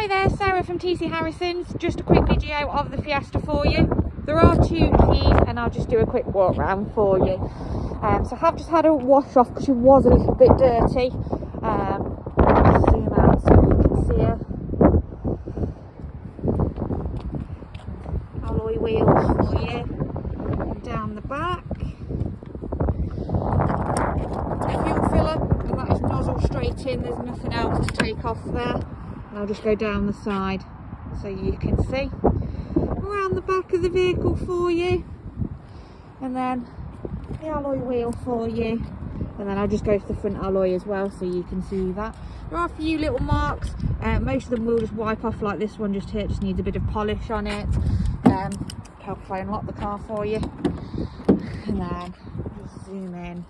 Hi there, Sarah from TC Harrison's. Just a quick video of the Fiesta for you. There are two keys and I'll just do a quick walk round for you. Um, so I have just had a wash off because she was a little bit dirty. Um, zoom out so you can see her. Alloy wheels for you. And down the back. Fuel filler and that is nozzle straight in. There's nothing else to take off there. I'll just go down the side so you can see. Around the back of the vehicle for you. And then the alloy wheel for you. And then I'll just go to the front alloy as well so you can see that. There are a few little marks. Uh, most of them will just wipe off like this one just here. Just needs a bit of polish on it. Um, help if I unlock the car for you. And then just zoom in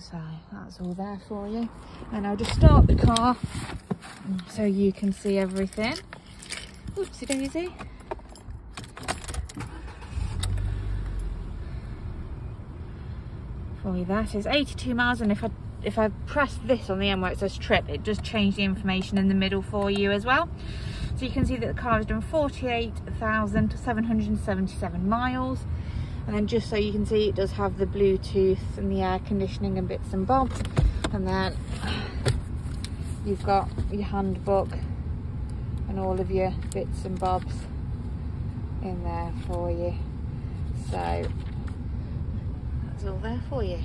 so that's all there for you. And I'll just start the car so you can see everything. Oopsie daisy. For you there so 82 miles and if I if I press this on the end where it says trip it does change the information in the middle for you as well. So you can see that the car has done 48,777 miles and then just so you can see it does have the Bluetooth and the air conditioning and bits and bobs. And then you've got your handbook and all of your bits and bobs in there for you. So that's all there for you